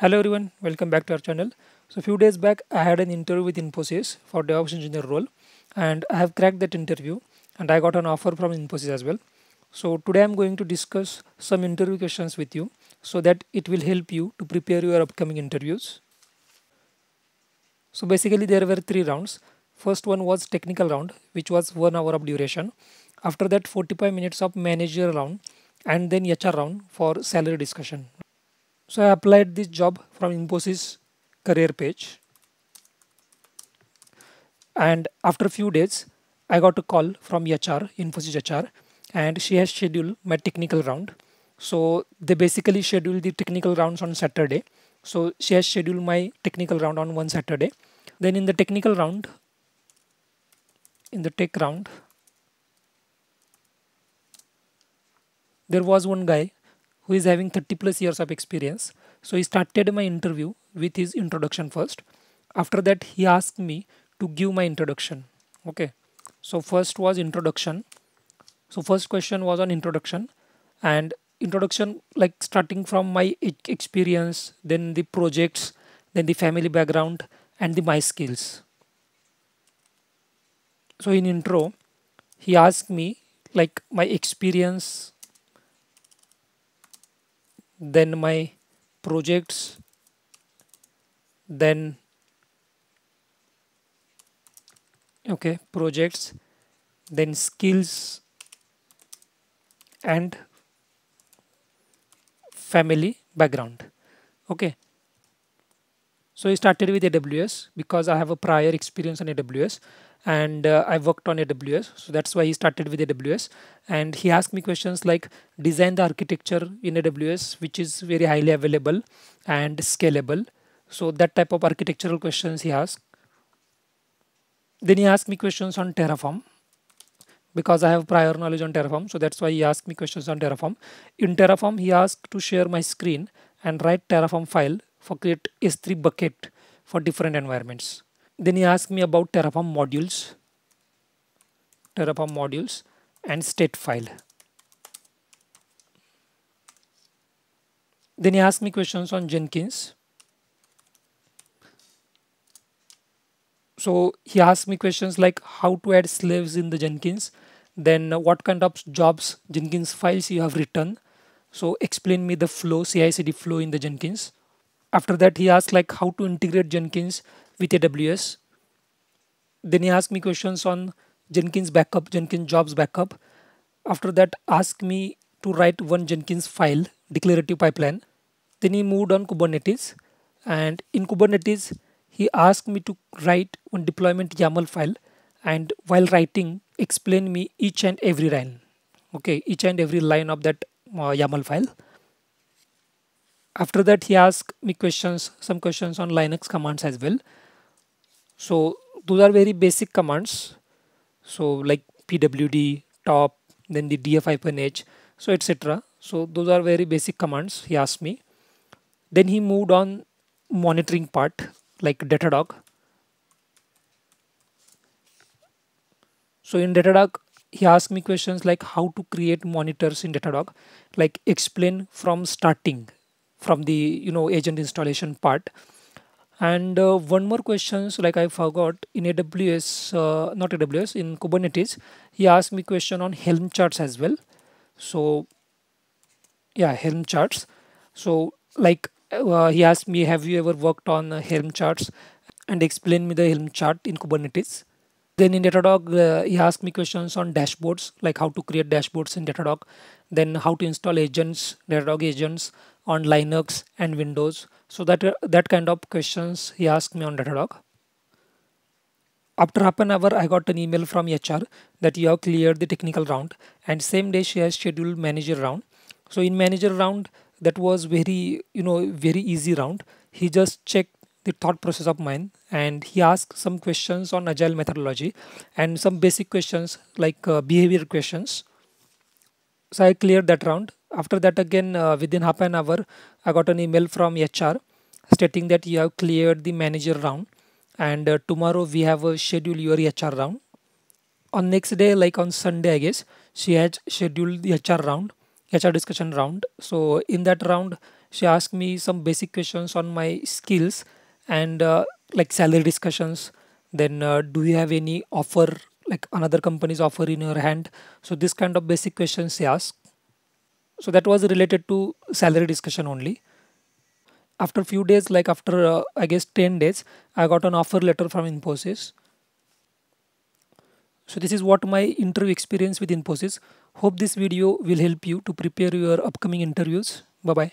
Hello everyone, welcome back to our channel. So a few days back I had an interview with Infosys for DevOps engineer role and I have cracked that interview and I got an offer from Infosys as well. So today I'm going to discuss some interview questions with you so that it will help you to prepare your upcoming interviews. So basically there were three rounds. First one was technical round which was 1 hour of duration. After that 45 minutes of manager round and then HR round for salary discussion. So I applied this job from Infosys career page. And after a few days, I got a call from HR, Infosys HR, and she has scheduled my technical round. So they basically schedule the technical rounds on Saturday. So she has scheduled my technical round on one Saturday. Then in the technical round, in the tech round, there was one guy who is having 30 plus years of experience. So he started my interview with his introduction first. After that, he asked me to give my introduction. Okay. So first was introduction. So first question was on introduction and introduction like starting from my experience, then the projects, then the family background and the my skills. So in intro, he asked me like my experience then my projects then okay projects then skills and family background okay. So I started with AWS because I have a prior experience on AWS and uh, I worked on AWS. So that's why he started with AWS. And he asked me questions like design the architecture in AWS, which is very highly available and scalable. So that type of architectural questions he asked. Then he asked me questions on Terraform because I have prior knowledge on Terraform. So that's why he asked me questions on Terraform. In Terraform, he asked to share my screen and write Terraform file for create S3 bucket for different environments. Then he asked me about Terraform modules, Terraform modules and state file. Then he asked me questions on Jenkins. So he asked me questions like how to add slaves in the Jenkins, then what kind of jobs Jenkins files you have written. So explain me the flow, CI/CD flow in the Jenkins. After that, he asked like how to integrate Jenkins with AWS. Then he asked me questions on Jenkins backup, Jenkins jobs backup. After that, asked me to write one Jenkins file, declarative pipeline. Then he moved on Kubernetes. And in Kubernetes, he asked me to write one deployment YAML file. And while writing, explain me each and every line. Okay, each and every line of that uh, YAML file. After that, he asked me questions, some questions on Linux commands as well. So those are very basic commands. So like pwd, top, then the df-h, so etc. So those are very basic commands he asked me. Then he moved on monitoring part like Datadog. So in Datadog, he asked me questions like how to create monitors in Datadog, like explain from starting from the you know agent installation part and uh, one more questions like I forgot in AWS, uh, not AWS, in Kubernetes, he asked me question on Helm charts as well. So yeah, Helm charts. So like uh, he asked me, have you ever worked on uh, Helm charts and explain me the Helm chart in Kubernetes. Then in Datadog, uh, he asked me questions on dashboards, like how to create dashboards in Datadog, then how to install agents, Datadog agents on Linux and Windows. So that uh, that kind of questions he asked me on Datadog. After half an hour, I got an email from HR that you have cleared the technical round, and same day she has scheduled manager round. So in manager round, that was very you know very easy round. He just checked the thought process of mine and he asked some questions on agile methodology and some basic questions like uh, behavior questions so i cleared that round after that again uh, within half an hour i got an email from hr stating that you have cleared the manager round and uh, tomorrow we have a schedule your hr round. On next day like on sunday i guess she had scheduled the hr round hr discussion round. So in that round she asked me some basic questions on my skills and uh, like salary discussions. Then uh, do you have any offer like another company's offer in your hand? So this kind of basic questions she asked so that was related to salary discussion only. After a few days like after uh, i guess 10 days i got an offer letter from infosys. So this is what my interview experience with infosys. Hope this video will help you to prepare your upcoming interviews. Bye bye